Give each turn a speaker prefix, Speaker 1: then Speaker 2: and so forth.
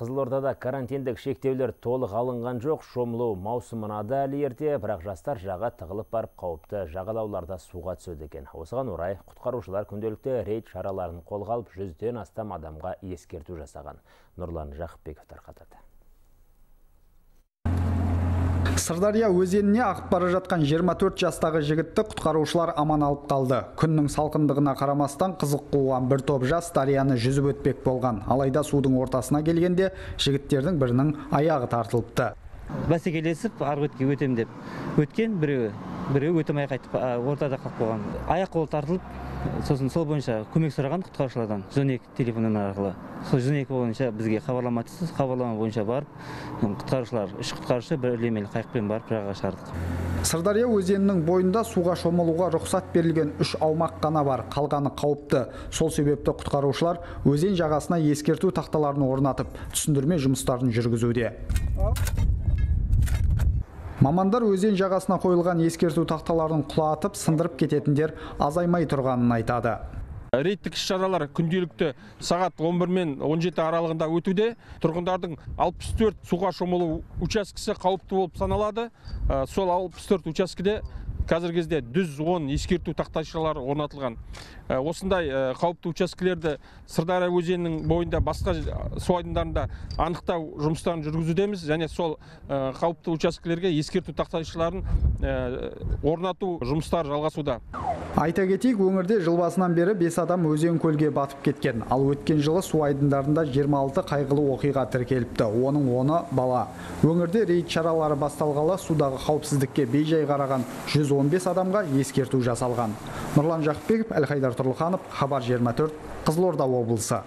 Speaker 1: Қызылордада карантиндік шектеулер толық алынған жоқ, шомылу маусымына да әлі ерте, бірақ жастар жағы тығылып барып қауіпті жағалауларда суға түседі екен. Осыған орай құтқарушылар күнделікті рейд шараларын қолға алып, жүзден астам адамға ескерту жасаған. Нұрлан Жақыпбеков тарқатады.
Speaker 2: Сырдария өзеніне ағып бара жатқан 24 жастағы жігітті құтқарушылар аман алып қалды. Күннің салқындығына қарамастан қызық қуған бір топ жас дарияны жүзіп өтпек болған. Алайда судың ортасына келгенде жігіттердің бірінің аяғы тартылыпты.
Speaker 3: бәсекелесіп арғы бетке өтем деп өткен біреуі біреуі алмай қайтып ортада қалып қойған аяқ қолы тартылып сосын сол бойынша көмек сұраған құтқарушылардан 112 телефон арқылы сол 112 бойынша бізге хабарлама түсті хабарлама бойынша барып құтқарушылар үш құтқарушы бір лемелі қайықпен барып жағаға шығардық
Speaker 2: Сырдария өзенінің бойында суға шомылуға рұқсат берілген үш аумақ қана бар, қалғаны қауіпті. Сол себепті құтқарушылар өзен жағасына ескерту тақталарын орнатып, түсіндірме жұмыстарын жүргізуде. Мамандар өзен жағасына қойылған ескерту тақталарын құлатып, сындырып кететіндер азаймай тұрғанын айтады.
Speaker 4: рейдтік іс шаралар күнделікті сағат 11 мен 17 аралығында өтуде тұрғындардың 64 суға шомылу учаскесі қауіпті болып саналады Ә, сол 64 учаскеде қазіргі кезде 110 ескерту тақтайшалары орнатылған. Ә, осындай ә, қауіпті учаскелерді сырдария өзенінің бойында басқа су айдындарында анықтау жұмыстарын жүргізудеміз және сол қауіпті учаскелерге ескерту тақтайшаларын орнату жұмыстары жалғасуда.
Speaker 2: Айта кетейік, өңірде жыл басынан бері 5 адам өзен көлге батып кеткен. Ал өткен жылы су айдындарында 26 қайғылы оқиға тіркеліпті. Оның 10-ы бала. Өңірде рейд шаралары басталғалы судағы қауіпсіздікке бейжай қараған 115 адамға ескерту жасалған. Нұрлан Жақыпбеков, Әлхайдар Тұрлыханов, Хабар 24, Қызылорда облысы.